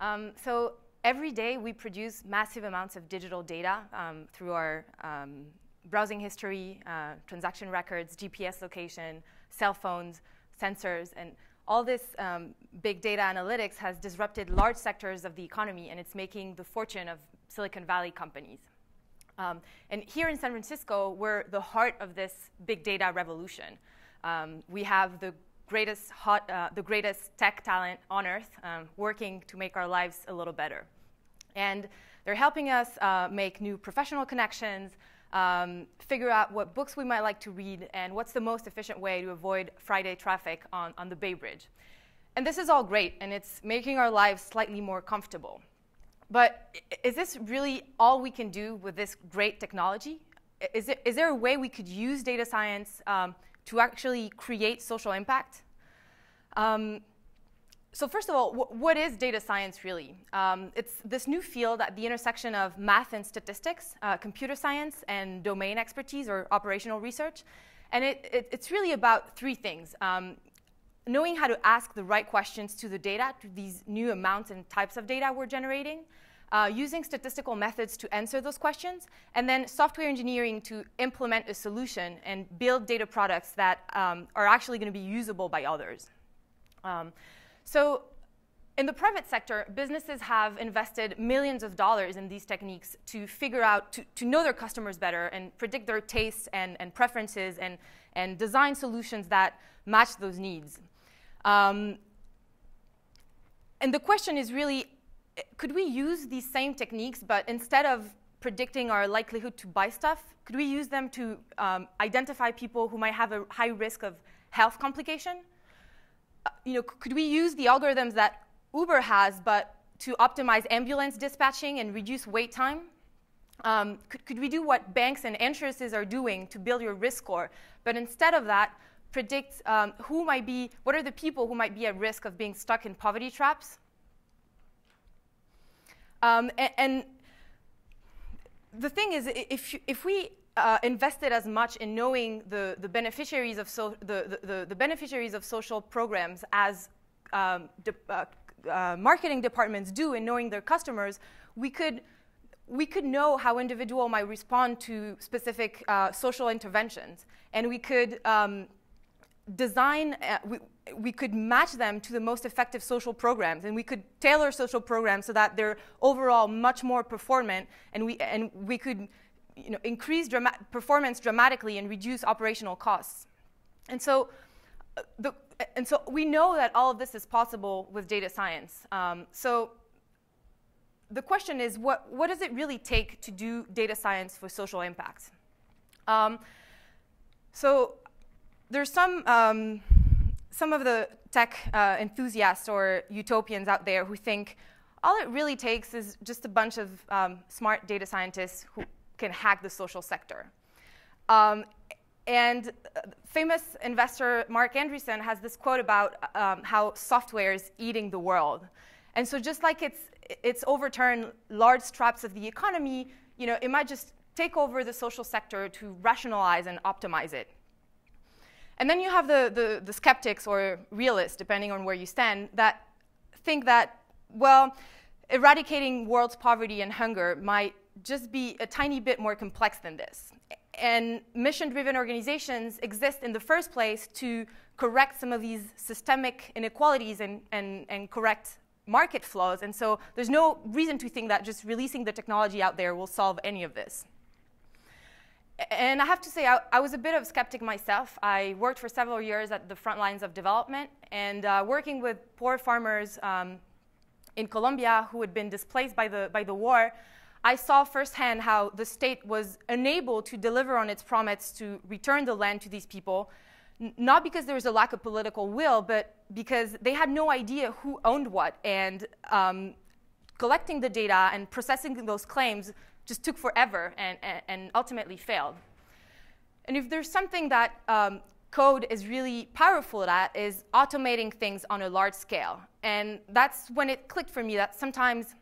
Um, so every day we produce massive amounts of digital data um, through our um, browsing history, uh, transaction records, GPS location, cell phones, sensors, and all this um, big data analytics has disrupted large sectors of the economy and it's making the fortune of Silicon Valley companies. Um, and here in San Francisco, we're the heart of this big data revolution. Um, we have the greatest, hot, uh, the greatest tech talent on earth um, working to make our lives a little better. And they're helping us uh, make new professional connections, um, figure out what books we might like to read, and what's the most efficient way to avoid Friday traffic on, on the Bay Bridge. And this is all great, and it's making our lives slightly more comfortable. But is this really all we can do with this great technology? Is, it, is there a way we could use data science um, to actually create social impact? Um, so first of all, what is data science really? Um, it's this new field at the intersection of math and statistics, uh, computer science, and domain expertise or operational research. And it, it, it's really about three things. Um, knowing how to ask the right questions to the data, to these new amounts and types of data we're generating, uh, using statistical methods to answer those questions, and then software engineering to implement a solution and build data products that um, are actually going to be usable by others. Um, so in the private sector, businesses have invested millions of dollars in these techniques to figure out, to, to know their customers better and predict their tastes and, and preferences and, and design solutions that match those needs. Um, and the question is really, could we use these same techniques, but instead of predicting our likelihood to buy stuff, could we use them to um, identify people who might have a high risk of health complication? you know, could we use the algorithms that Uber has, but to optimize ambulance dispatching and reduce wait time? Um, could, could we do what banks and insurances are doing to build your risk score, but instead of that, predict um, who might be, what are the people who might be at risk of being stuck in poverty traps? Um, and, and, the thing is, if, if we uh, invested as much in knowing the, the beneficiaries of so, the, the, the, beneficiaries of social programs as um, de, uh, uh, marketing departments do in knowing their customers, we could we could know how individual might respond to specific uh, social interventions, and we could um, design. Uh, we, we could match them to the most effective social programs, and we could tailor social programs so that they're overall much more performant, and we and we could you know, increase performance dramatically and reduce operational costs. And so, uh, the, and so we know that all of this is possible with data science. Um, so the question is, what, what does it really take to do data science for social impact? Um, so there's some, um, some of the tech uh, enthusiasts or utopians out there who think all it really takes is just a bunch of um, smart data scientists who can hack the social sector. Um, and uh, famous investor Marc Andreessen has this quote about um, how software is eating the world. And so just like it's, it's overturned large traps of the economy, you know, it might just take over the social sector to rationalize and optimize it. And then you have the, the, the skeptics or realists, depending on where you stand, that think that, well, eradicating world's poverty and hunger might just be a tiny bit more complex than this. And mission-driven organizations exist in the first place to correct some of these systemic inequalities and, and, and correct market flaws. And so there's no reason to think that just releasing the technology out there will solve any of this. And I have to say, I, I, was a bit of a skeptic myself. I worked for several years at the front lines of development and uh, working with poor farmers um, in Colombia who had been displaced by the, by the war. I saw firsthand how the state was unable to deliver on its promise to return the land to these people, not because there was a lack of political will, but because they had no idea who owned what. And um, collecting the data and processing those claims just took forever and, and, and ultimately failed. And if there's something that um, code is really powerful at is automating things on a large scale. And that's when it clicked for me that sometimes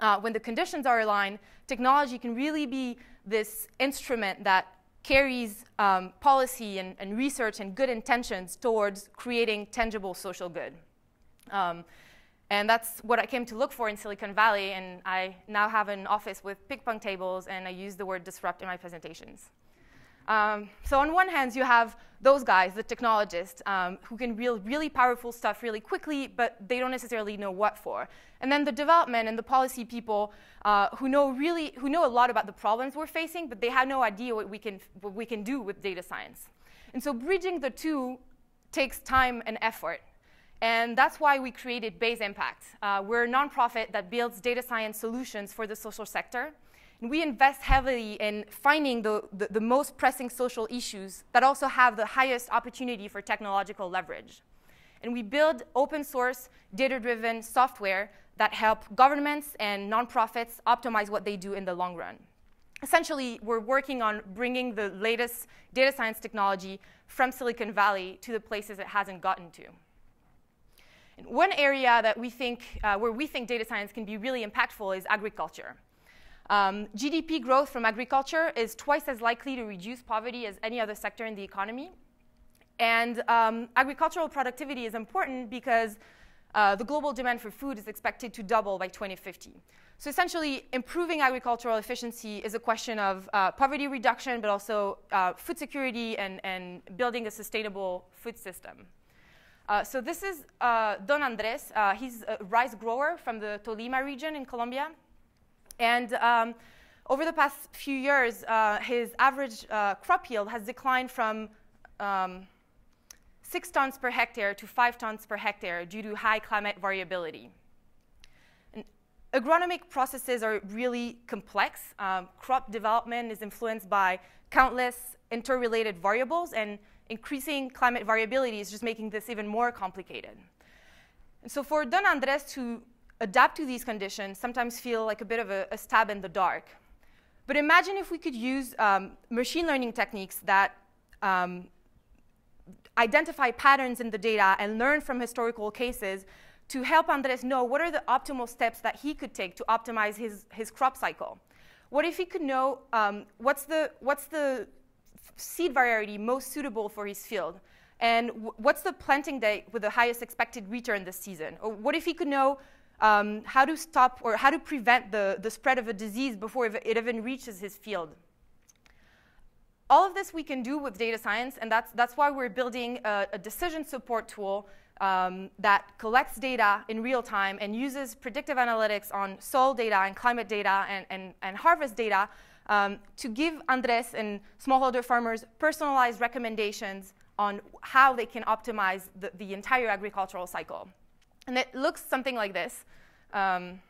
uh, when the conditions are aligned, technology can really be this instrument that carries um, policy and, and, research and good intentions towards creating tangible social good. Um, And that's what I came to look for in Silicon Valley, and I now have an office with ping-pong tables, and I use the word disrupt in my presentations. Um, so on one hand, you have those guys, the technologists, um, who can build really powerful stuff really quickly, but they don't necessarily know what for. And then the development and the policy people uh, who know really, who know a lot about the problems we're facing, but they have no idea what we can, what we can do with data science. And so bridging the two takes time and effort. And that's why we created Bayes Impact. Uh, we're a nonprofit that builds data science solutions for the social sector. And we invest heavily in finding the, the, the, most pressing social issues that also have the highest opportunity for technological leverage. And we build open source, data driven software that help governments and nonprofits optimize what they do in the long run. Essentially, we're working on bringing the latest data science technology from Silicon Valley to the places it hasn't gotten to. One area that we think, uh, where we think data science can be really impactful is agriculture. Um, GDP growth from agriculture is twice as likely to reduce poverty as any other sector in the economy. And um, agricultural productivity is important because uh, the global demand for food is expected to double by 2050. So essentially, improving agricultural efficiency is a question of uh, poverty reduction, but also uh, food security and, and, building a sustainable food system. Uh, so this is uh, Don Andres. Uh, he's a rice grower from the Tolima region in Colombia. And um, over the past few years, uh, his average crop yield has declined from um, six tons per hectare to five tons per hectare due to high climate variability. And agronomic processes are really complex. Um, crop development is influenced by countless interrelated variables, and increasing climate variability is just making this even more complicated. And so for Don Andres to adapt to these conditions sometimes feel like a bit of a, a stab in the dark. But imagine if we could use um, machine learning techniques that um, identify patterns in the data and learn from historical cases to help Andres know what are the optimal steps that he could take to optimize his, his crop cycle. What if he could know um, what's, the, what's the seed variety most suitable for his field? And what's the planting date with the highest expected return this season? Or what if he could know um, how to stop or how to prevent the, the spread of a disease before it even reaches his field? All of this we can do with data science, and that's, that's why we're building a, a decision support tool um, that collects data in real time and uses predictive analytics on soil data and climate data and, and, and harvest data um, to give Andres and smallholder farmers personalized recommendations on how they can optimize the, the entire agricultural cycle. And it looks something like this. Um,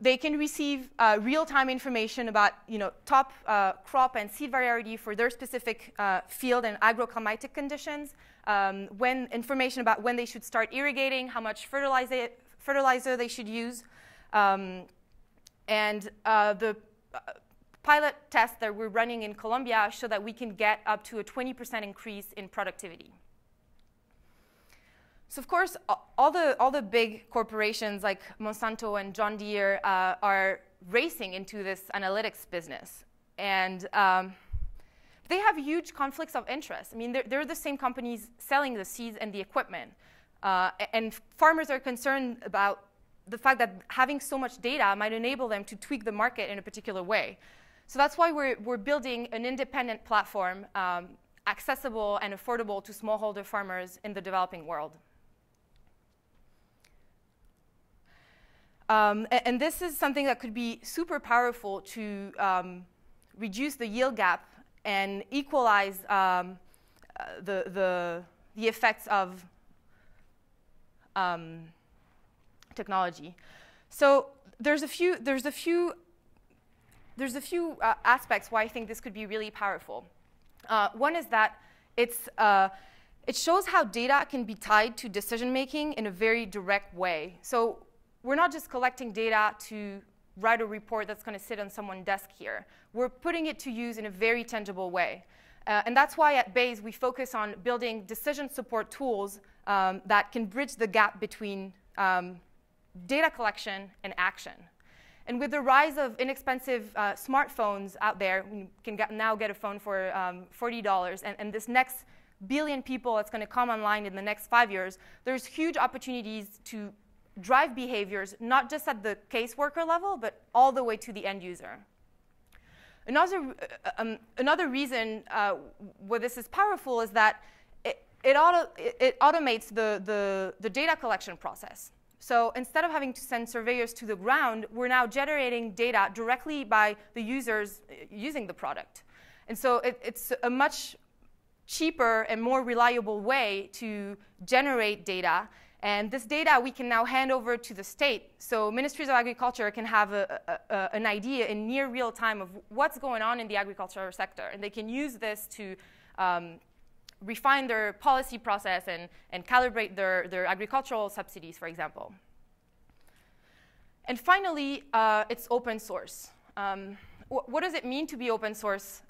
they can receive uh, real-time information about you know, top uh, crop and seed variety for their specific uh, field and agroclimatic conditions, um, when information about when they should start irrigating, how much fertilizer, fertilizer they should use. Um, and uh, the uh, pilot tests that we're running in Colombia show that we can get up to a 20% increase in productivity. So of course, all the, all the big corporations like Monsanto and John Deere uh, are racing into this analytics business. And um, they have huge conflicts of interest. I mean, they're, they're, the same companies selling the seeds and the equipment. Uh, and farmers are concerned about the fact that having so much data might enable them to tweak the market in a particular way. So that's why we're, we're building an independent platform um, accessible and affordable to smallholder farmers in the developing world. Um, and, and, this is something that could be super powerful to um, reduce the yield gap and equalize um, uh, the, the, the effects of um, technology. So there's a few, there's a few, there's a few uh, aspects why I think this could be really powerful. Uh, one is that it's, uh, it shows how data can be tied to decision making in a very direct way. So we're not just collecting data to write a report that's going to sit on someone's desk here. We're putting it to use in a very tangible way. Uh, and that's why at Bayes we focus on building decision support tools um, that can bridge the gap between um, data collection and action. And with the rise of inexpensive uh, smartphones out there, you can get, now get a phone for um, $40, and, and, this next billion people that's going to come online in the next five years, there's huge opportunities to drive behaviors, not just at the caseworker level, but all the way to the end user. Another, uh, um, another reason uh, why this is powerful is that it, it, auto, it automates the, the, the data collection process. So instead of having to send surveyors to the ground, we're now generating data directly by the users uh, using the product. And so it, it's a much cheaper and more reliable way to generate data. And this data we can now hand over to the state. So ministries of agriculture can have a, a, a, an idea in near real time of what's going on in the agriculture sector. And they can use this to um, refine their policy process and, and calibrate their, their agricultural subsidies, for example. And finally, uh, it's open source. Um, wh what does it mean to be open source?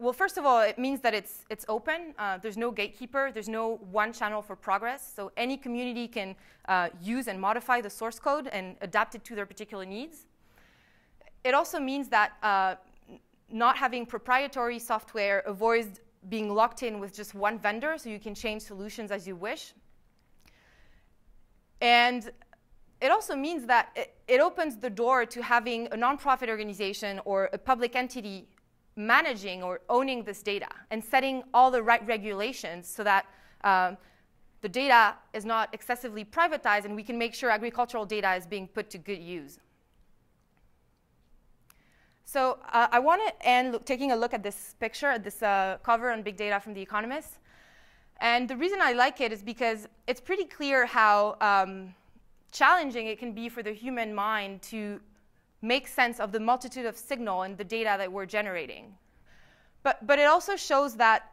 Well, first of all, it means that it's, it's open. Uh, there's no gatekeeper. There's no one channel for progress. So any community can uh, use and modify the source code and adapt it to their particular needs. It also means that uh, not having proprietary software avoids being locked in with just one vendor, so you can change solutions as you wish. And it also means that it, opens the door to having a nonprofit organization or a public entity managing or owning this data and setting all the right regulations so that um, the data is not excessively privatized and we can make sure agricultural data is being put to good use. So uh, I want to end look, taking a look at this picture, at this uh, cover on big data from The Economist. And the reason I like it is because it's pretty clear how um, challenging it can be for the human mind to make sense of the multitude of signal and the data that we're generating. But, but it also shows that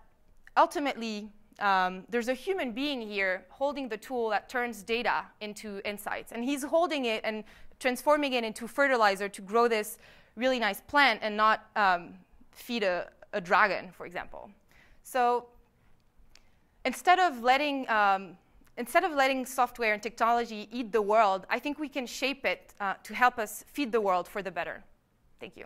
ultimately um, there's a human being here holding the tool that turns data into insights. And he's holding it and transforming it into fertilizer to grow this really nice plant and not um, feed a, a, dragon, for example. So instead of letting um, instead of letting software and technology eat the world, I think we can shape it uh, to help us feed the world for the better. Thank you.